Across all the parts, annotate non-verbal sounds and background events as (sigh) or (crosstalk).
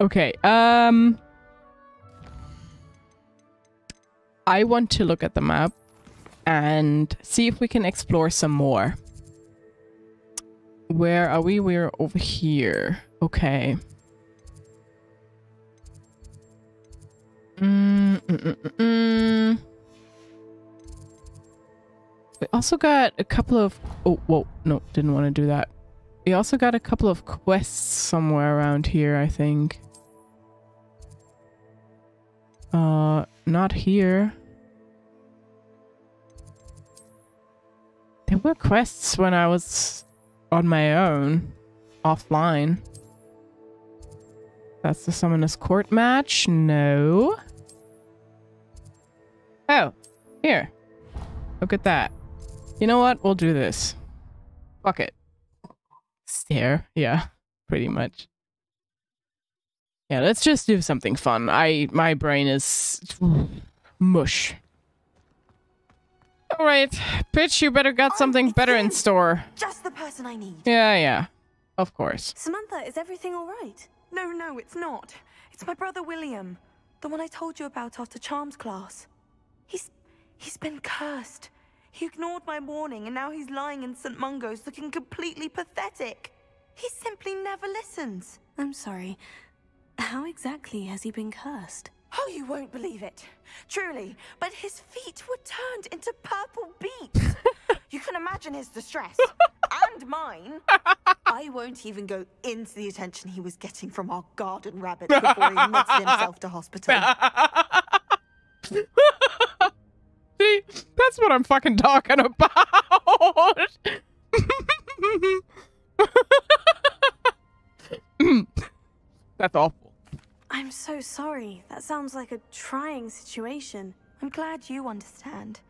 okay, um... I want to look at the map and see if we can explore some more. Where are we? We're over here. Okay. Mm, mm, mm, mm, mm. We also got a couple of... Oh, whoa. No, didn't want to do that. We also got a couple of quests somewhere around here, I think. Uh, not here. There were quests when I was on my own, offline. That's the Summoner's Court match? No. Oh, here. Look at that. You know what? We'll do this. Fuck it. Stare. Yeah, pretty much. Yeah, let's just do something fun. I my brain is mush. All right, Pitch, you better got something better in store. Just the person I need. Yeah, yeah. Of course. Samantha, is everything all right? No, no, it's not. It's my brother William. The one I told you about after Charms class. He's... he's been cursed. He ignored my warning and now he's lying in St. Mungo's looking completely pathetic. He simply never listens. I'm sorry. How exactly has he been cursed? Oh, you won't believe it. Truly. But his feet were turned into purple beets. (laughs) you can imagine his distress. (laughs) and mine. I won't even go into the attention he was getting from our garden rabbits before he admitted himself to hospital. (laughs) See, that's what I'm fucking talking about. that's awful. I'm so sorry. That sounds like a trying situation. I'm glad you understand.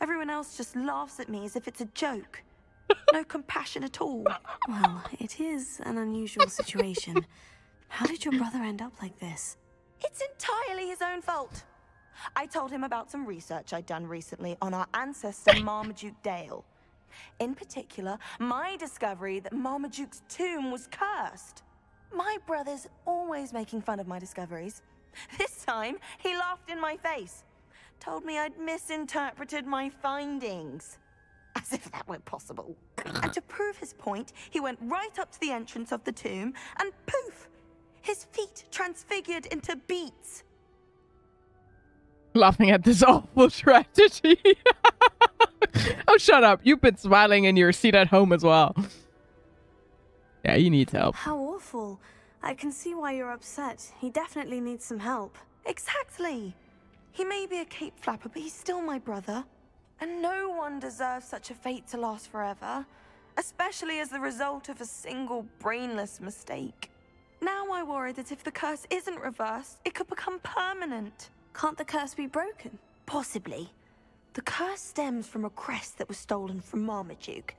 Everyone else just laughs at me as if it's a joke. No (laughs) compassion at all. Well, it is an unusual situation. How did your brother end up like this? It's entirely his own fault. I told him about some research I'd done recently on our ancestor Marmaduke Dale. In particular, my discovery that Marmaduke's tomb was cursed. My brother's always making fun of my discoveries. This time, he laughed in my face. Told me I'd misinterpreted my findings. As if that were possible. and to prove his point, he went right up to the entrance of the tomb and poof! His feet transfigured into beets. Laughing at this (laughs) awful tragedy. (laughs) oh, shut up. You've been smiling in your seat at home as well. Yeah, he needs help. How awful. I can see why you're upset. He definitely needs some help. Exactly. He may be a cape flapper, but he's still my brother. And no one deserves such a fate to last forever, especially as the result of a single brainless mistake. Now I worry that if the curse isn't reversed, it could become permanent. Can't the curse be broken? Possibly. The curse stems from a crest that was stolen from Marmaduke.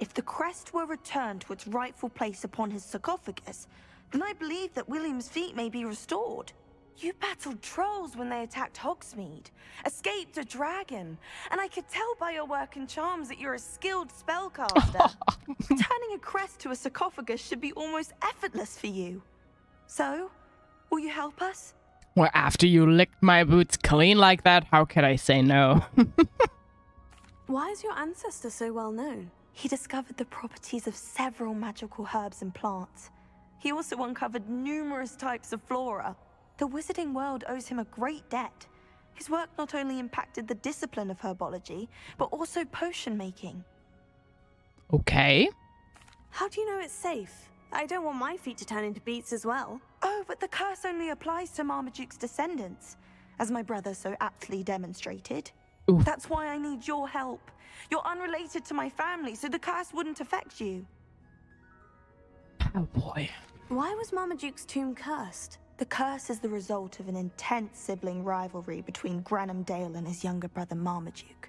If the crest were returned to its rightful place upon his sarcophagus, then I believe that William's feet may be restored. You battled trolls when they attacked Hogsmeade, escaped a dragon, and I could tell by your work and charms that you're a skilled spellcaster. (laughs) Turning a crest to a sarcophagus should be almost effortless for you. So, will you help us? Well, after you licked my boots clean like that, how could I say no? (laughs) Why is your ancestor so well known? He discovered the properties of several magical herbs and plants. He also uncovered numerous types of flora. The wizarding world owes him a great debt. His work not only impacted the discipline of herbology, but also potion making. Okay. How do you know it's safe? I don't want my feet to turn into beets as well. Oh, but the curse only applies to Marmaduke's descendants, as my brother so aptly demonstrated. Oof. That's why I need your help. You're unrelated to my family, so the curse wouldn't affect you. Oh boy. Why was Marmaduke's tomb cursed? The curse is the result of an intense sibling rivalry between Granham Dale and his younger brother Marmaduke.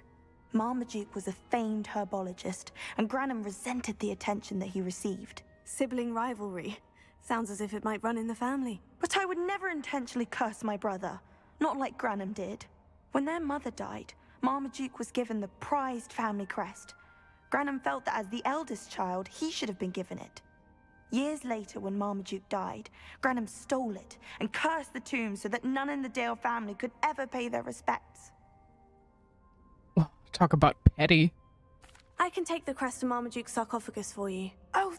Marmaduke was a famed herbologist, and Granham resented the attention that he received. Sibling rivalry. Sounds as if it might run in the family. But I would never intentionally curse my brother, not like Granham did. When their mother died, Marmaduke was given the prized family crest. Granham felt that as the eldest child, he should have been given it. Years later, when Marmaduke died, Granham stole it and cursed the tomb so that none in the Dale family could ever pay their respects. Talk about petty. I can take the crest to Marmaduke's sarcophagus for you. Oh,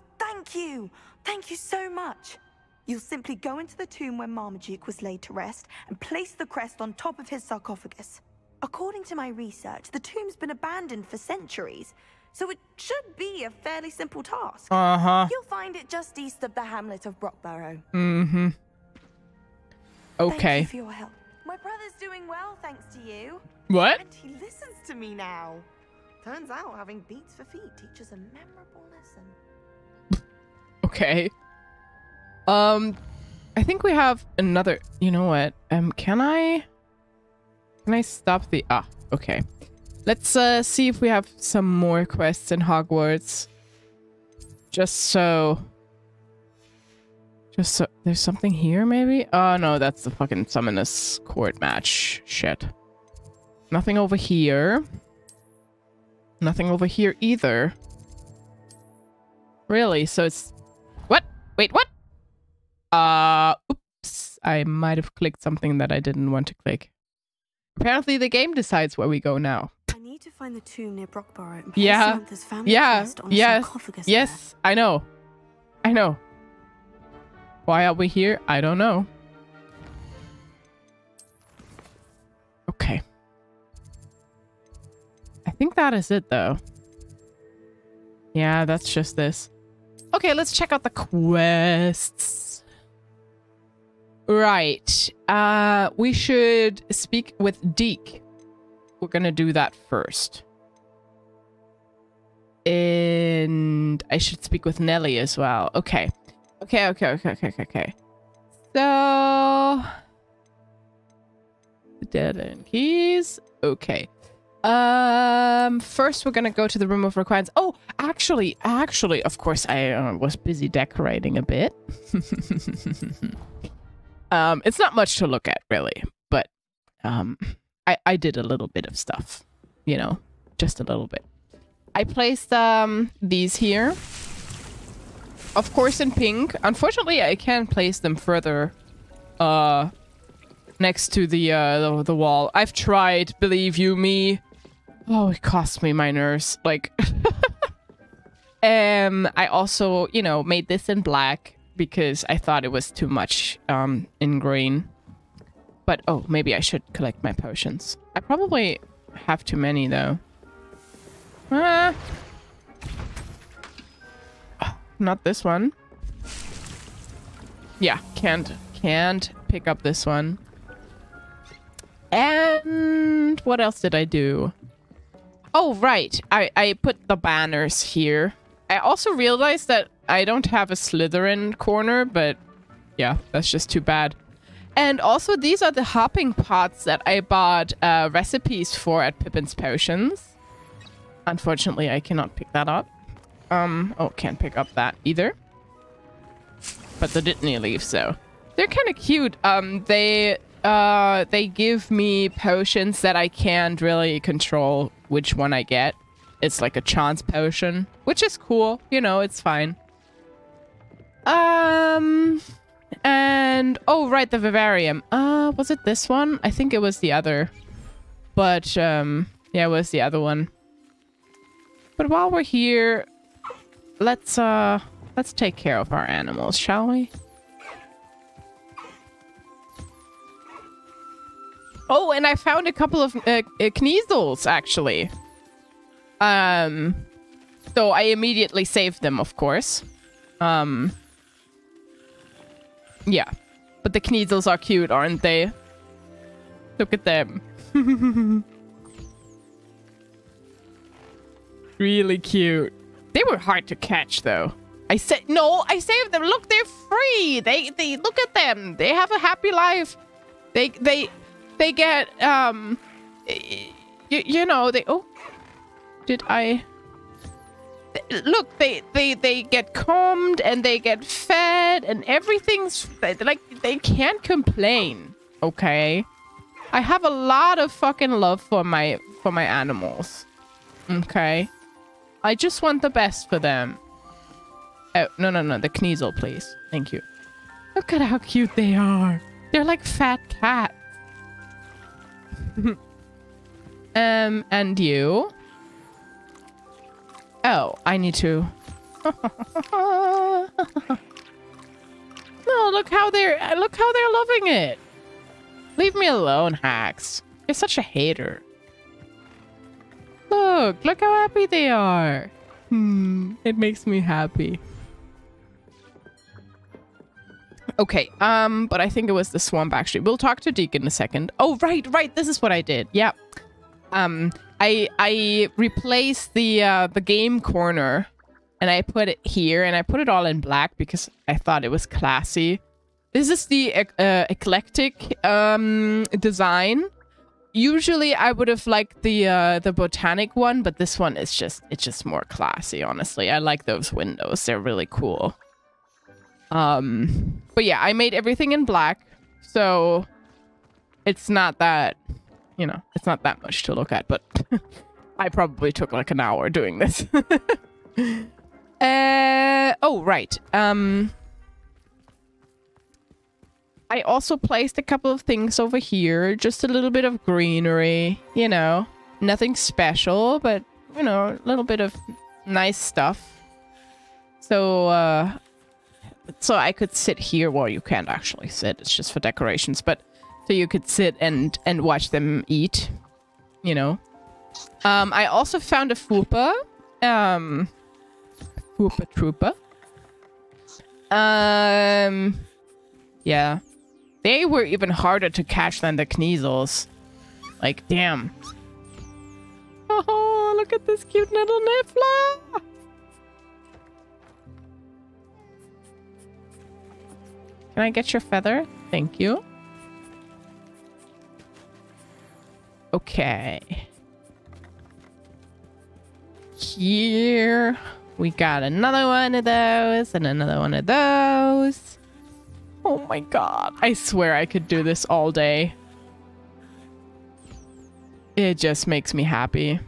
thank you! Thank you so much! You'll simply go into the tomb where Marmaduke was laid to rest and place the crest on top of his sarcophagus. According to my research, the tomb's been abandoned for centuries, so it should be a fairly simple task. Uh huh. You'll find it just east of the hamlet of Brocburrow. Mm hmm. Okay. Thank you for your help. My brother's doing well, thanks to you. What? And he listens to me now. Turns out having beets for feet teaches a memorable lesson. Okay. Um, I think we have another. You know what? Um, can I? Can I stop the? Ah, okay. Let's uh see if we have some more quests in Hogwarts. Just so. Just so there's something here, maybe. Oh no, that's the fucking summoners court match. Shit. Nothing over here. Nothing over here either. Really? So it's? Wait, what? Uh, oops. I might have clicked something that I didn't want to click. Apparently, the game decides where we go now. I need to find the tomb near Brocburrow and place Yeah. Samantha's family Yeah. crest on a Yes. sarcophagus Yes, I know. I know. Why are we here? I don't know. Okay. I think that is it, though. Yeah, that's just this. Okay, let's check out the quests. Right. Uh, we should speak with Deke. We're gonna do that first. And I should speak with Nelly as well. Okay. Okay, okay, okay, okay, okay, okay. So dead end keys. Okay. Um first we're to go to the room of requirements. Oh, actually, actually, of course I uh, was busy decorating a bit. (laughs) um it's not much to look at really, but um I I did a little bit of stuff, you know, just a little bit. I placed um these here. Of course in pink. Unfortunately, I can't place them further uh next to the uh the, the wall. I've tried, believe you me. Oh, it cost me my nerves. Like (laughs) um I also, you know, made this in black because I thought it was too much um in green. But oh, maybe I should collect my potions. I probably have too many though. Ah. (gasps) Not this one. Yeah, can't can't pick up this one. And what else did I do? Oh, right. I I put the banners here. I also realized that I don't have a Slytherin corner, but yeah, that's just too bad. And also, these are the hopping pots that I bought uh, recipes for at Pippin's Potions. Unfortunately, I cannot pick that up. Um, oh, can't pick up that either. But the Dittany leaves, so they're kind of cute. Um, they uh they give me potions that I can't really control which one I get. It's like a chance potion, which is cool. You know, it's fine. Um, and oh right, the vivarium. Uh, was it this one? I think it was the other. But um, yeah, it was the other one. But while we're here, let's uh let's take care of our animals, shall we? Oh, and I found a couple of uh, uh, Kneasels, actually. Um, so I immediately saved them, of course. Um, yeah, but the Kneasels are cute, aren't they? Look at them. (laughs) really cute. They were hard to catch, though. I said no. I saved them. Look, they're free. They they look at them. They have a happy life. They they they get um you, you know they oh did I look they they they get combed and they get fed and everything's like they can't complain. Okay, I have a lot of fucking love for my for my animals. Okay. I just want the best for them. Oh, no, no, no. The Kneasel, please. Thank you. Look at how cute they are. They're like fat cats. (laughs) um, and you? Oh, I need to. (laughs) no, look how they're look how they're loving it. Leave me alone, Hacks. You're such a hater. Look, look how happy they are. Hmm, it makes me happy. Okay, um, but I think it was the swamp actually. We'll talk to Deke in a second. Oh, right, right. This is what I did. Yeah. Um, I I replaced the uh, the game corner, and I put it here, and I put it all in black because I thought it was classy. This is the uh, eclectic um design. Usually, I would have liked the uh, the botanic one, but this one is just it's just more classy. Honestly, I like those windows; they're really cool. Um, but yeah, I made everything in black, so it's not that, you know, it's not that much to look at, but (laughs) I probably took like an hour doing this. (laughs) uh, oh, right. Um, I also placed a couple of things over here, just a little bit of greenery, you know, nothing special, but, you know, a little bit of nice stuff. So, uh, so I could sit here. Well, you can't actually sit. It's just for decorations. But so you could sit and and watch them eat. You know. Um, I also found a fupa. Um, fupa trooper. Um, yeah, they were even harder to catch than the Kneasels. Like, damn. (laughs) Oh, look at this cute little Niffler. Can I get your feather? Thank you. Okay. Here we got another one of those and another one of those. Oh my god. I swear I could do this all day. It just makes me happy.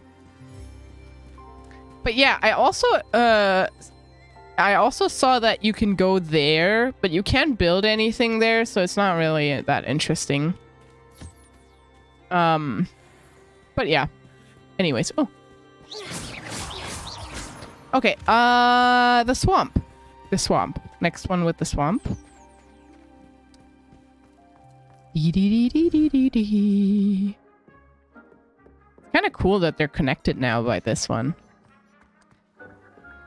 But yeah, I also uh I also saw that you can go there, but you can't build anything there, so it's not really that interesting. Um, but yeah. Anyways, oh. Okay, uh, the swamp. The swamp. Next one with the swamp. Kind of cool that they're connected now by this one.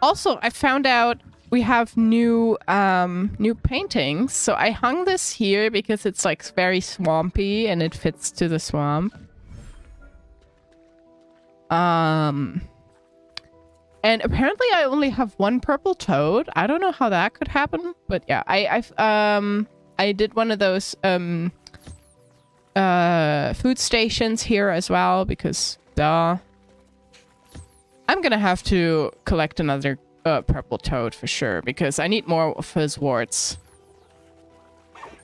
Also, I found out we have new um new paintings. So I hung this here because it's like very swampy and it fits to the swamp. Um and apparently I only have one purple toad. I don't know how that could happen, but yeah, I I um I did one of those um uh food stations here as well because duh. I'm gonna have to collect another uh, purple toad for sure because I need more of his warts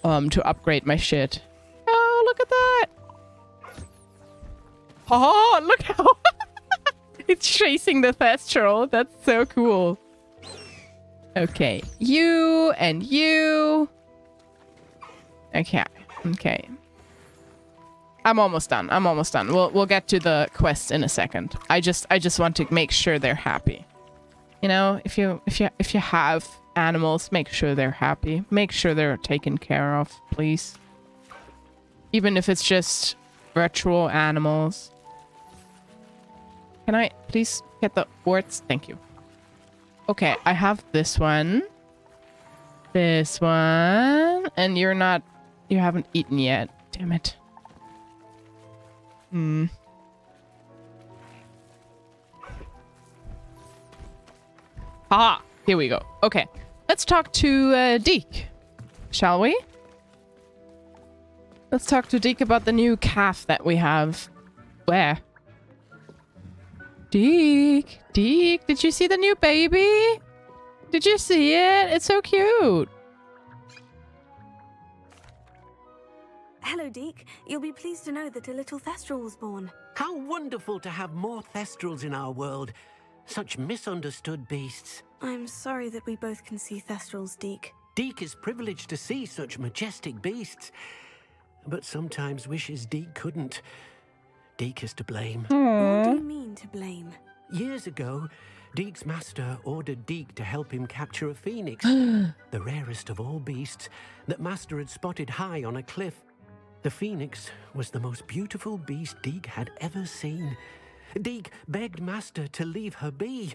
um, to upgrade my shit. Oh, look at that! Oh, look how (laughs) it's chasing the Thestral. That's so cool. Okay, you and you. Okay, okay. I'm almost done. I'm almost done. We'll we'll get to the quest in a second. I just I just want to make sure they're happy. You know, if you if you if you have animals, make sure they're happy. Make sure they're taken care of, please. Even if it's just virtual animals. Can I please get the warts? Thank you. Okay, I have this one. This one. And you're not you haven't eaten yet. Damn it. Hmm. Ah, here we go. Okay, let's talk to uh, Deke, shall we? Let's talk to Deke about the new calf that we have. Where? Deke, Deke, did you see the new baby? Did you see it? It's so cute. Hello, Deke. You'll be pleased to know that a little Thestral was born. How wonderful to have more Thestrals in our world. Such misunderstood beasts. I'm sorry that we both can see Thestrals, Deke. Deke is privileged to see such majestic beasts, but sometimes wishes Deke couldn't. Deke is to blame. Hmm. What do you mean to blame? Years ago, Deke's master ordered Deke to help him capture a phoenix, (gasps) the rarest of all beasts that master had spotted high on a cliff. The phoenix was the most beautiful beast Deke had ever seen. Deke begged master to leave her be.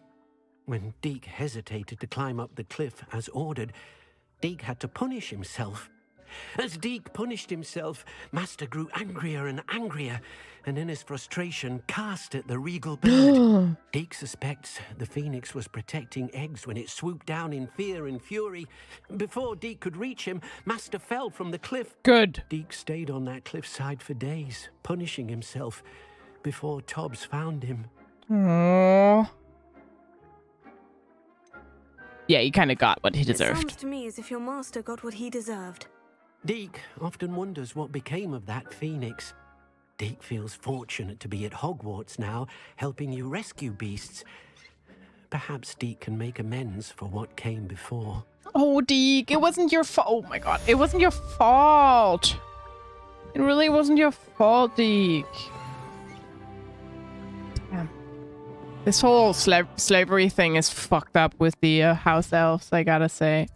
When Deke hesitated to climb up the cliff as ordered, Deke had to punish himself. As Deke punished himself, Master grew angrier and angrier, and in his frustration cast at the regal bird. (gasps) Deke suspects the phoenix was protecting eggs when it swooped down in fear and fury. Before Deke could reach him, Master fell from the cliff. Good. Deke stayed on that cliffside for days, punishing himself, before Tobbs found him. Aww. Yeah, he kind of got what he It sounds to me as if your master got what he deserved. Deke often wonders what became of that phoenix. Deke feels fortunate to be at Hogwarts now, helping you rescue beasts. Perhaps Deke can make amends for what came before. Oh, Deke, it wasn't your fault. Oh my god, it wasn't your fault. It really wasn't your fault, Deke. Damn. This whole sla- slavery thing is fucked up with the uh, house elves, I gotta say.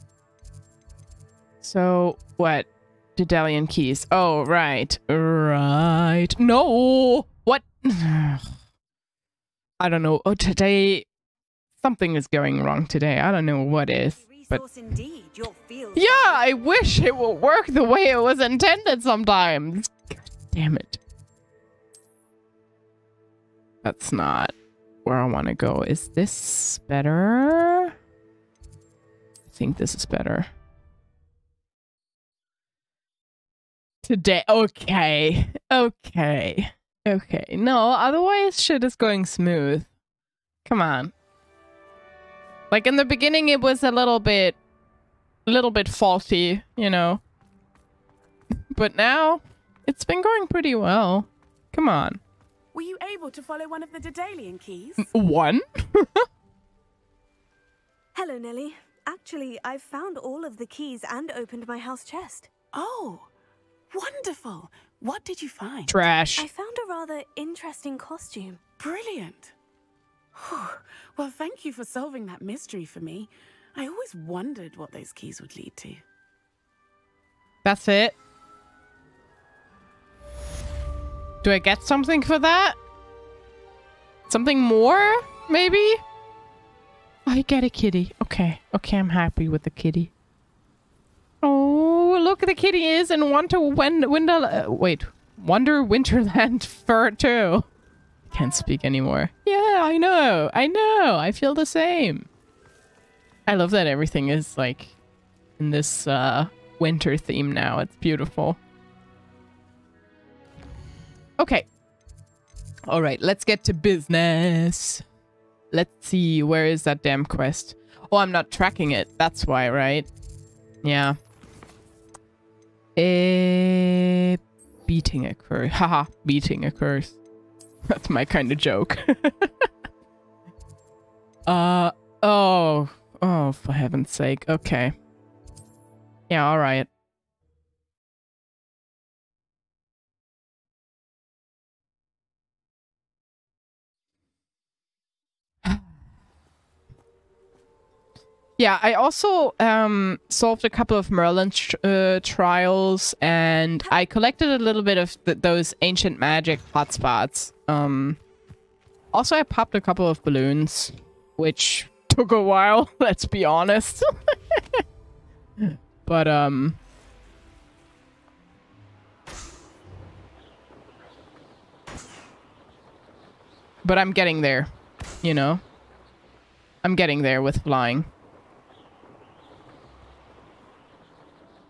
So, what? Daedalian keys. Oh, right. Right. No! What? (sighs) I don't know. Oh, today. Something is going wrong today. I don't know what is. But Resource indeed, your field. yeah, I wish it would work the way it was intended sometimes. God damn it. That's not where I want to go. Is this better? I think this is better. Today. Okay. Okay. Okay. No, otherwise shit is going smooth. Come on. Like in the beginning it was a little bit a little bit faulty, you know. (laughs) But now it's been going pretty well. Come on. Were you able to follow one of the Daedalian keys? One? (laughs) Hello, Nelly. Actually, I've found all of the keys and opened my house chest. Oh, wonderful. What did you find? Trash. I found a rather interesting costume. Brilliant. Whew. Well, thank you for solving that mystery for me. I always wondered what those keys would lead to. That's it. Do I get something for that? Something more? Maybe? I get a kitty. Okay. Okay, I'm happy with the kitty. Look, the kitty is in Wonder Wen- Winter. Uh, wait, Wonder Winterland (laughs) fur too. Can't speak anymore. Yeah, I know. I know. I feel the same. I love that everything is like in this uh winter theme now. It's beautiful. Okay. All right, let's get to business. Let's see, where is that damn quest? Oh, I'm not tracking it. That's why, right? Yeah. Eh, beating a curse. (laughs) Haha, beating a curse. (laughs) That's my kind of joke. (laughs) uh, oh. Oh, for heaven's sake. Okay. Yeah, alright. Yeah, I also um, solved a couple of Merlin tr- uh, trials, and I collected a little bit of th- those ancient magic hotspots. Um, also, I popped a couple of balloons, which took a while. (laughs) Let's be honest. (laughs) but um, but I'm getting there. You know, I'm getting there with flying.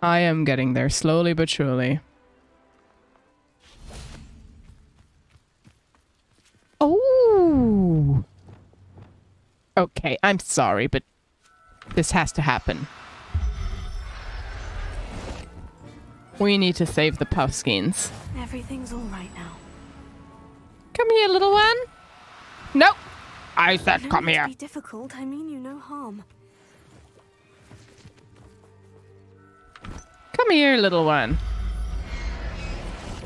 I am getting there slowly but surely. Oh. Okay, I'm sorry, but this has to happen. We need to save the Puffskeins. Everything's all right now. Come here, little one. Nope. I said come here. be difficult. I mean you no harm. Come here, little one.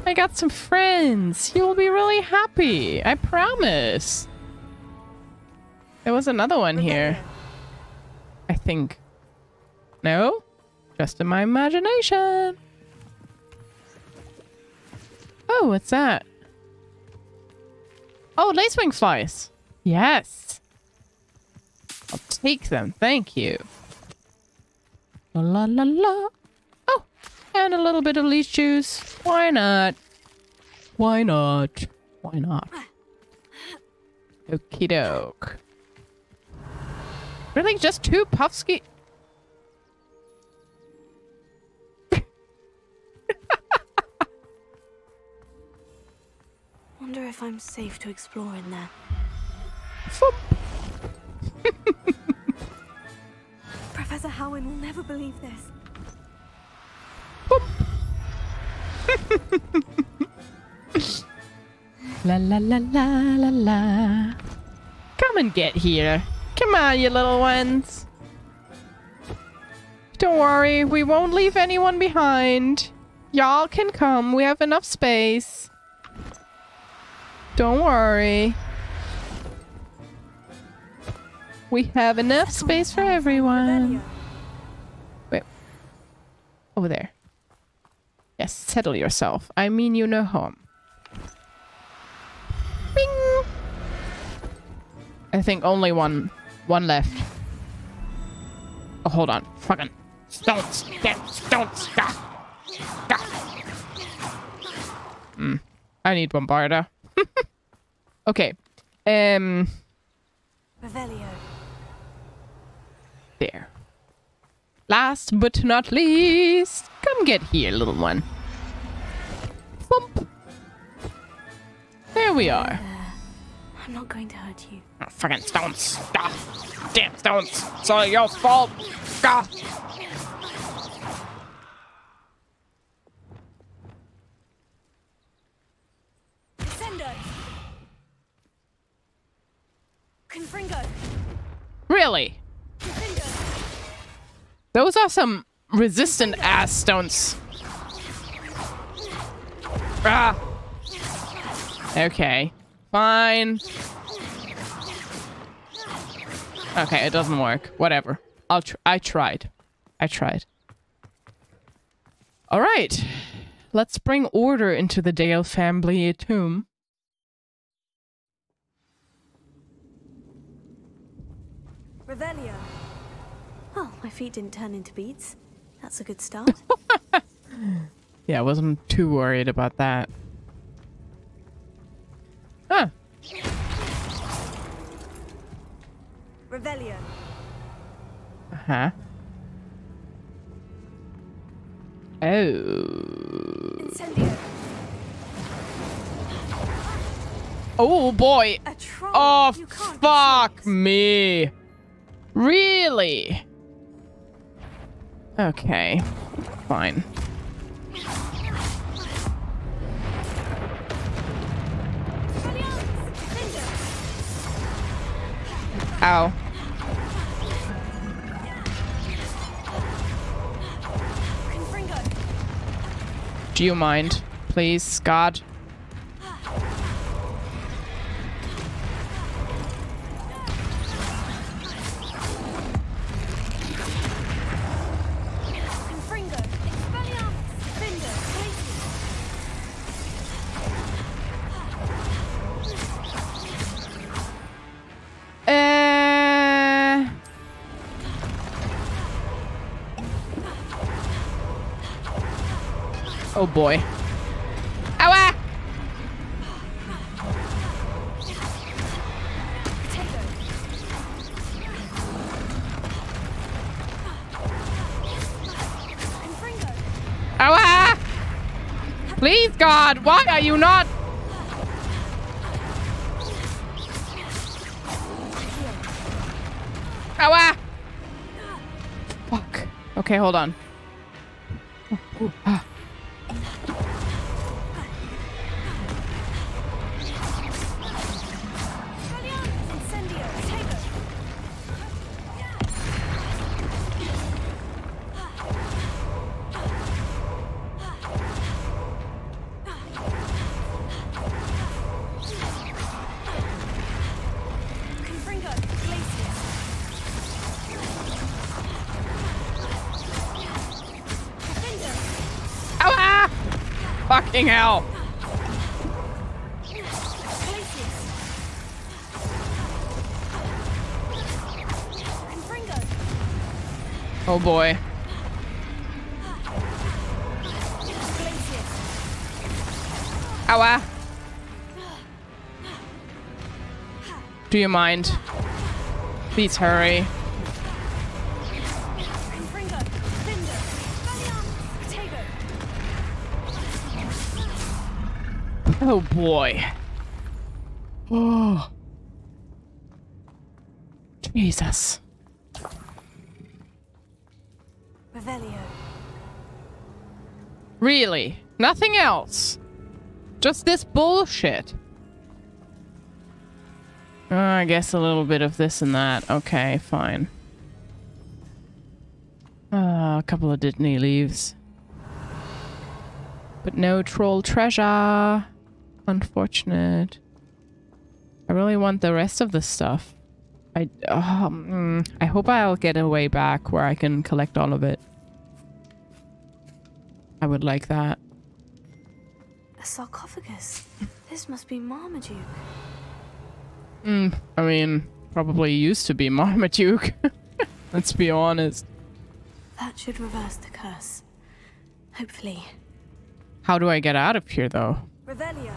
I got some friends. You'll be really happy. I promise. There was another one here. I think. No? Just in my imagination. Oh, what's that? Oh, lacewing flies. Yes. I'll take them. Thank you. La la la la. And a little bit of leech juice. Why not? Why not? Why not? Okie doke. Really, just two puffski? (laughs) Wonder if I'm safe to explore in there. (laughs) Professor Howin will never believe this. (laughs) La la la la la la. Come and get here. Come on, you little ones. Don't worry, we won't leave anyone behind. Y'all can come. We have enough space. Don't worry. We have enough space for everyone. Wait. Over there. Settle yourself. I mean you no harm. Bing! I think only one one left. Oh, hold on. Fucking don't stop, don't stop. stop. Hmm. I need Bombarda. (laughs) okay. Um Revelio. there. Last but not least, come get here, little one. Bump. There we are. I'm not going to hurt you. Oh, fucking stones. Ah, damn stones. It's all your fault. Ah. Descendo! Confringo! Really? Confringo! Those are some resistant ass stones. Ah. Okay. Fine. Okay, it doesn't work. Whatever. I'll tr I tried. I tried. All right. Let's bring order into the Dale family tomb. Revelio! Oh, my feet didn't turn into beads. That's a good start. (laughs) Yeah, I wasn't too worried about that. Huh. Revelio! Uh-huh. Oh. Incendio! Oh boy. Oh You can't be fuck me. Really? Okay. Fine. Ow. Do you mind? Please, God. Oh boy. Ow! Ow! Please, God, why are you not? Ow! Fuck. Okay, hold on. Fucking hell. Oh boy. Ow. Ah. Do you mind? Please hurry. Oh boy. Oh. Jesus. Revelio. Really? Nothing else? Just this bullshit? Uh, I guess a little bit of this and that. Okay, fine. Uh, a couple of Dittany leaves. But no troll treasure. Unfortunate. I really want the rest of the stuff. I um, I hope I'll get a way back where I can collect all of it. I would like that. A sarcophagus. This must be Marmaduke. Mm, I mean, probably used to be Marmaduke. (laughs) Let's be honest. That should reverse the curse. Hopefully. How do I get out of here, though? Revelio.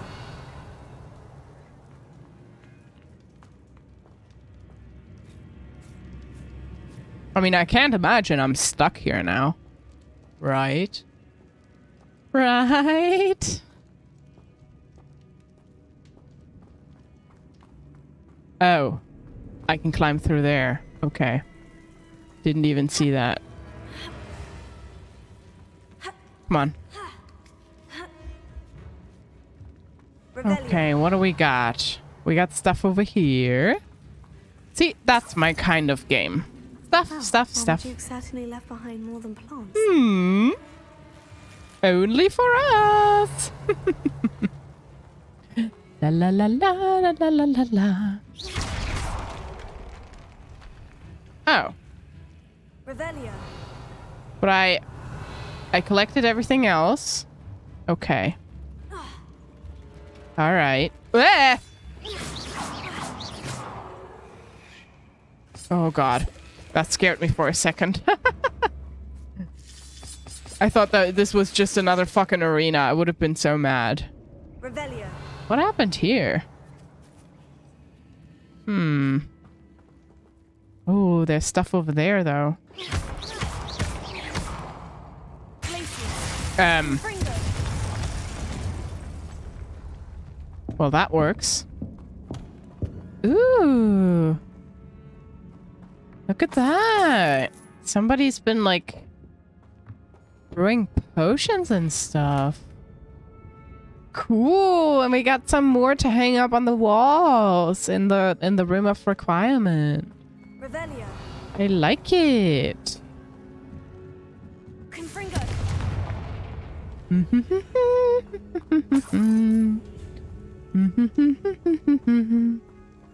I mean, I can't imagine I'm stuck here now. Right? Right? Oh. I can climb through there. Okay. Didn't even see that. Come on. Okay, what do we got? We got stuff over here. See, that's my kind of game. Stuff, Wow, stuff, stuff. Marmaduke certainly left behind more than plants. Hmm. Only for us. (laughs) la la la la la la la la la. Oh, Revelio. but I, I collected everything else. Okay. (sighs) All right. Ah! Oh God, that scared me for a second. (laughs) I thought that this was just another fucking arena. I would have been so mad. Revelio. What happened here? Hmm. Oh, there's stuff over there, though. Um, well, that works. Ooh. Look at that. Somebody's been, like, brewing potions and stuff. Cool, and we got some more to hang up on the walls in the in the room of requirement. Revelio. I like it. (laughs)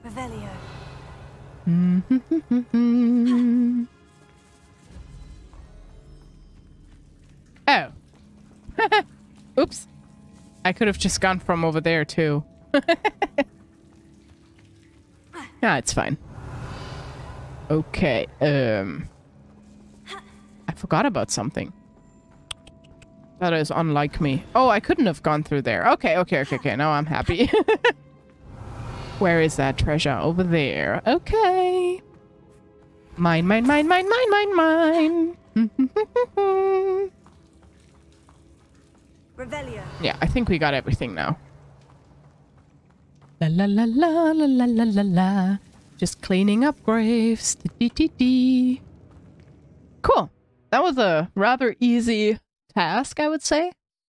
Revelio. (laughs) oh. (laughs) Oops. I could have just gone from over there too. yeah, (laughs) it's fine. Okay. Um I forgot about something. That is unlike me. Oh, I couldn't have gone through there. Okay, okay, okay, okay. Now I'm happy. Where is that treasure? Over there. Okay. Mine, mine, mine, mine, mine, mine, mine. Revelio. yeah, I think we got everything now. La la la la la la la la la. Just cleaning up graves. Dee dee dee. Cool. That was a rather easy task, I would say.